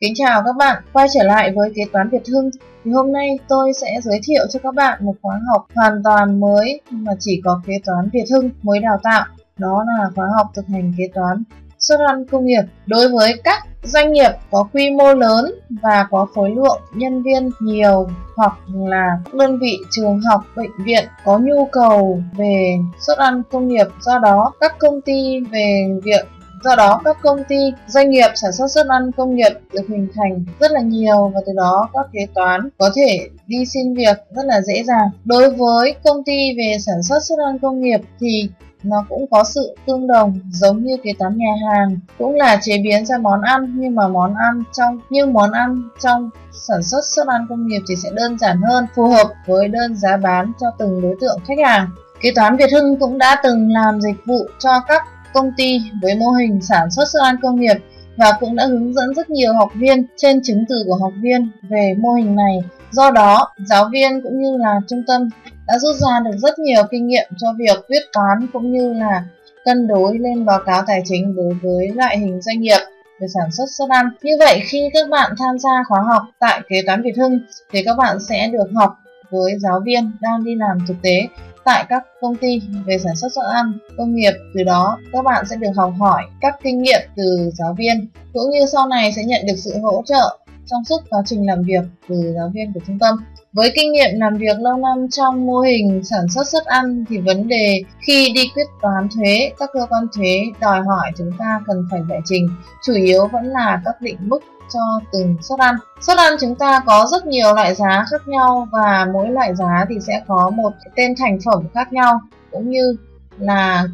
Kính chào các bạn, quay trở lại với kế toán Việt Hưng. Thì hôm nay tôi sẽ giới thiệu cho các bạn một khóa học hoàn toàn mới mà chỉ có kế toán Việt Hưng mới đào tạo. Đó là khóa học thực hành kế toán xuất ăn công nghiệp đối với các doanh nghiệp có quy mô lớn và có khối lượng nhân viên nhiều hoặc là đơn vị trường học bệnh viện có nhu cầu về xuất ăn công nghiệp do đó các công ty về việc Do đó, các công ty, doanh nghiệp sản xuất xuất ăn công nghiệp được hình thành rất là nhiều và từ đó các kế toán có thể đi xin việc rất là dễ dàng. Đối với công ty về sản xuất xuất ăn công nghiệp thì nó cũng có sự tương đồng giống như kế toán nhà hàng cũng là chế biến ra món ăn nhưng mà món ăn trong như món ăn trong sản xuất xuất ăn công nghiệp thì sẽ đơn giản hơn phù hợp với đơn giá bán cho từng đối tượng khách hàng kế toán Việt Hưng cũng đã từng làm dịch vụ cho các công ty với mô hình sản xuất sữa ăn công nghiệp và cũng đã hướng dẫn rất nhiều học viên trên chứng từ của học viên về mô hình này. Do đó, giáo viên cũng như là trung tâm đã rút ra được rất nhiều kinh nghiệm cho việc quyết toán cũng như là cân đối lên báo cáo tài chính đối với loại hình doanh nghiệp về sản xuất xuất ăn. Như vậy khi các bạn tham gia khóa học tại kế toán Việt Hưng thì các bạn sẽ được học với giáo viên đang đi làm thực tế tại các công ty về sản xuất xuất ăn, công nghiệp. Từ đó, các bạn sẽ được học hỏi các kinh nghiệm từ giáo viên, cũng như sau này sẽ nhận được sự hỗ trợ trong suốt quá trình làm việc từ giáo viên của trung tâm với kinh nghiệm làm việc lâu năm trong mô hình sản xuất xuất ăn thì vấn đề khi đi quyết toán thuế, các cơ quan thuế đòi hỏi chúng ta cần phải giải trình, chủ yếu vẫn là các định mức cho từng suất ăn. Suất ăn chúng ta có rất nhiều loại giá khác nhau và mỗi loại giá thì sẽ có một tên thành phẩm khác nhau cũng như là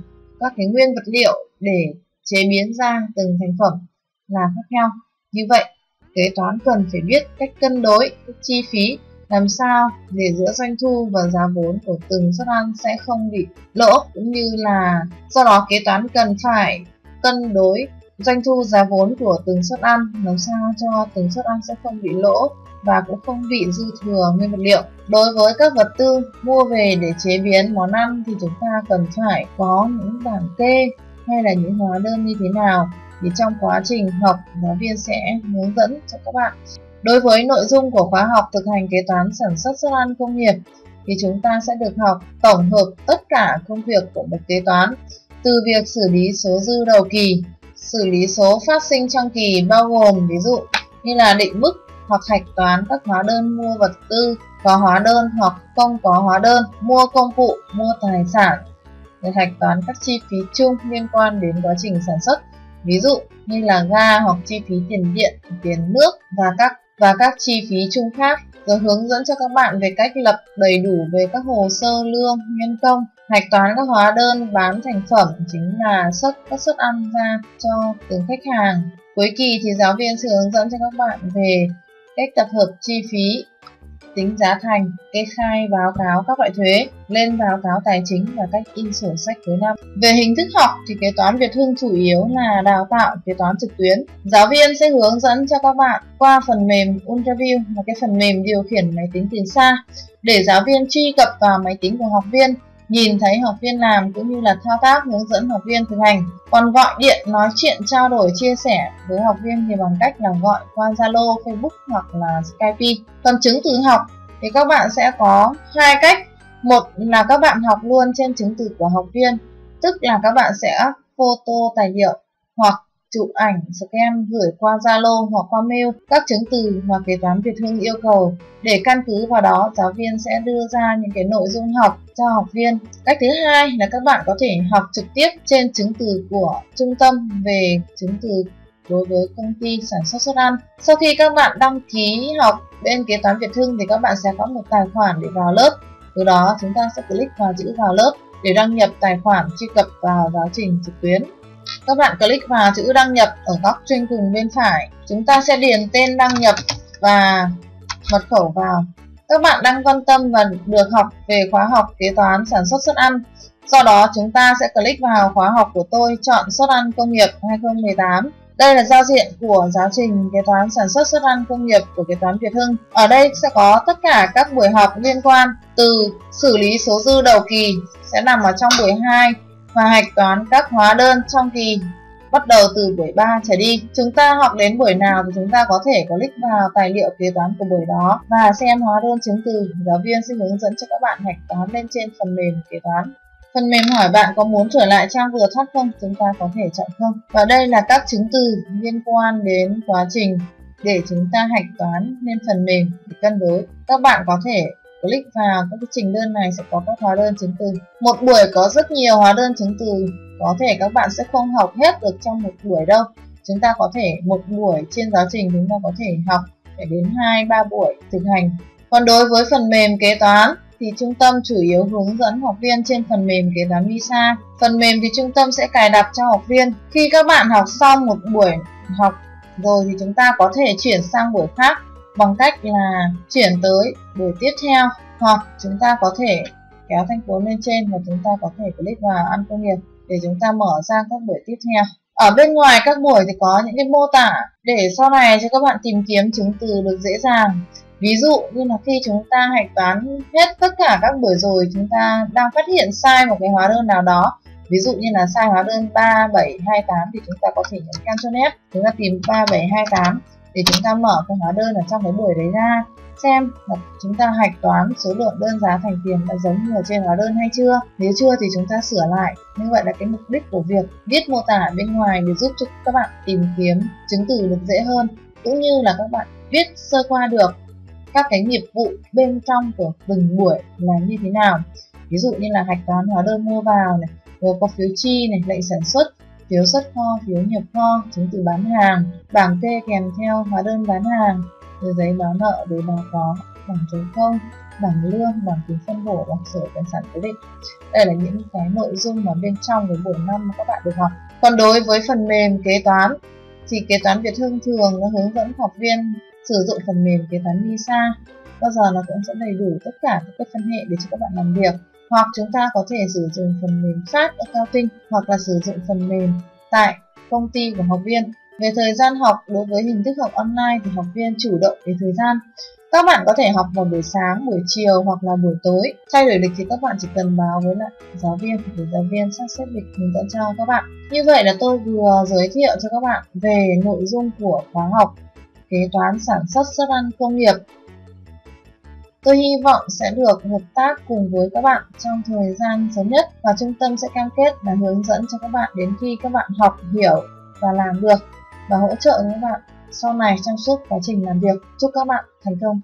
các cái nguyên vật liệu để chế biến ra từng thành phẩm là khác nhau. Như vậy, kế toán cần phải biết cách cân đối các chi phí làm sao để giữa doanh thu và giá vốn của từng suất ăn sẽ không bị lỗ cũng như là do đó kế toán cần phải cân đối doanh thu giá vốn của từng suất ăn, làm sao cho từng suất ăn sẽ không bị lỗ và cũng không bị dư thừa nguyên vật liệu. Đối với các vật tư mua về để chế biến món ăn thì chúng ta cần phải có những bảng kê hay là những hóa đơn như thế nào thì trong quá trình học, giáo viên sẽ hướng dẫn cho các bạn. Đối với nội dung của khóa học thực hành kế toán sản xuất xuất ăn công nghiệp thì chúng ta sẽ được học tổng hợp tất cả công việc của một kế toán từ việc xử lý số dư đầu kỳ xử lý số phát sinh trong kỳ bao gồm ví dụ như là định mức hoặc hạch toán các hóa đơn mua vật tư có hóa đơn hoặc không có hóa đơn, mua công cụ, mua tài sản để hạch toán các chi phí chung liên quan đến quá trình sản xuất, ví dụ như là ga hoặc chi phí tiền điện, tiền nước và các và các chi phí chung khác, rồi hướng dẫn cho các bạn về cách lập đầy đủ về các hồ sơ lương, nhân công, hạch toán các hóa đơn bán thành phẩm chính là xuất các suất ăn ra cho từng khách hàng. Cuối kỳ thì giáo viên sẽ hướng dẫn cho các bạn về cách tập hợp chi phí tính giá thành, kê khai báo cáo các loại thuế, lên báo cáo tài chính và cách in sổ sách cuối năm. Về hình thức học thì kế toán Việt Hưng chủ yếu là đào tạo kế toán trực tuyến. Giáo viên sẽ hướng dẫn cho các bạn qua phần mềm Ultraview là cái phần mềm điều khiển máy tính từ xa để giáo viên truy cập vào máy tính của học viên nhìn thấy học viên làm cũng như là thao tác hướng dẫn học viên thực hành. Còn gọi điện, nói chuyện, trao đổi, chia sẻ với học viên thì bằng cách là gọi qua Zalo, Facebook hoặc là Skype. Còn chứng từ học thì các bạn sẽ có hai cách. Một là các bạn học luôn trên chứng từ của học viên, tức là các bạn sẽ photo tài liệu hoặc chụp ảnh, scan gửi qua Zalo hoặc qua mail các chứng từ mà kế toán Việt Hưng yêu cầu. Để căn cứ vào đó, giáo viên sẽ đưa ra những cái nội dung học cho học viên. Cách thứ hai là các bạn có thể học trực tiếp trên chứng từ của trung tâm về chứng từ đối với công ty sản xuất xuất ăn. Sau khi các bạn đăng ký học bên kế toán Việt Hưng thì các bạn sẽ có một tài khoản để vào lớp. Từ đó chúng ta sẽ click vào chữ vào lớp để đăng nhập tài khoản truy cập vào giáo trình trực tuyến. Các bạn click vào chữ đăng nhập ở góc trên cùng bên phải. Chúng ta sẽ điền tên đăng nhập và mật khẩu vào. Các bạn đang quan tâm và được học về khóa học kế toán sản xuất xuất ăn. Do đó, chúng ta sẽ click vào khóa học của tôi chọn xuất ăn công nghiệp 2018. Đây là giao diện của giáo trình kế toán sản xuất xuất ăn công nghiệp của kế toán Việt Hưng. Ở đây sẽ có tất cả các buổi học liên quan từ xử lý số dư đầu kỳ sẽ nằm ở trong buổi 2 và hạch toán các hóa đơn trong kỳ bắt đầu từ buổi 3 trở đi. Chúng ta học đến buổi nào thì chúng ta có thể click vào tài liệu kế toán của buổi đó và xem hóa đơn chứng từ. Giáo viên sẽ hướng dẫn cho các bạn hạch toán lên trên phần mềm kế toán. Phần mềm hỏi bạn có muốn trở lại trang vừa thoát không? Chúng ta có thể chọn không. Và đây là các chứng từ liên quan đến quá trình để chúng ta hạch toán lên phần mềm để cân đối. Các bạn có thể click vào các cái trình đơn này sẽ có các hóa đơn chứng từ. Một buổi có rất nhiều hóa đơn chứng từ, có thể các bạn sẽ không học hết được trong một buổi đâu. Chúng ta có thể một buổi trên giáo trình chúng ta có thể học phải đến 2 3 buổi thực hành. Còn đối với phần mềm kế toán thì trung tâm chủ yếu hướng dẫn học viên trên phần mềm kế toán visa. Phần mềm thì trung tâm sẽ cài đặt cho học viên. Khi các bạn học xong một buổi học rồi thì chúng ta có thể chuyển sang buổi khác bằng cách là chuyển tới buổi tiếp theo, hoặc chúng ta có thể kéo thanh cuốn lên trên và chúng ta có thể click vào ăn công nghiệp để chúng ta mở ra các buổi tiếp theo. Ở bên ngoài các buổi thì có những cái mô tả để sau này cho các bạn tìm kiếm chứng từ được dễ dàng. Ví dụ như là khi chúng ta hạch toán hết tất cả các buổi rồi, chúng ta đang phát hiện sai một cái hóa đơn nào đó. Ví dụ như là sai hóa đơn 3728 thì chúng ta có thể nhấn Ctrl F chúng ta tìm 3728 để chúng ta mở cái hóa đơn ở trong cái buổi đấy ra. Xem là chúng ta hạch toán số lượng đơn giá thành tiền đã giống như ở trên hóa đơn hay chưa. Nếu chưa thì chúng ta sửa lại. Như vậy là cái mục đích của việc viết mô tả bên ngoài để giúp cho các bạn tìm kiếm chứng từ được dễ hơn, cũng như là các bạn viết sơ qua được các cái nghiệp vụ bên trong của từng buổi là như thế nào. Ví dụ như là hạch toán hóa đơn mua vào này rồi có phiếu chi này, lệnh sản xuất phiếu xuất kho, phiếu nhập kho, chứng từ bán hàng. Bảng kê kèm theo hóa đơn bán hàng. Giấy báo nợ giấy báo có, bảng trống không, bảng lương, bảng tiền phân bổ, bảng sổ, tài sản cố định. Đây là những cái nội dung mà bên trong cái buổi năm mà các bạn được học. Còn đối với phần mềm kế toán, thì kế toán Việt Hưng thường nó hướng dẫn học viên sử dụng phần mềm kế toán MiSa bao giờ nó cũng sẽ đầy đủ tất cả các phân hệ để cho các bạn làm việc hoặc chúng ta có thể sử dụng phần mềm phát accounting hoặc là sử dụng phần mềm tại công ty của học viên về thời gian học, đối với hình thức học online thì học viên chủ động về thời gian. Các bạn có thể học vào buổi sáng, buổi chiều hoặc là buổi tối. Thay đổi lịch thì các bạn chỉ cần báo với lại giáo viên để giáo viên sắp xếp lịch hướng dẫn cho các bạn. Như vậy là tôi vừa giới thiệu cho các bạn về nội dung của khóa học kế toán sản xuất xuất ăn công nghiệp. Tôi hy vọng sẽ được hợp tác cùng với các bạn trong thời gian sớm nhất và trung tâm sẽ cam kết là hướng dẫn cho các bạn đến khi các bạn học, hiểu và làm được và hỗ trợ các bạn sau này trong suốt quá trình làm việc. Chúc các bạn thành công!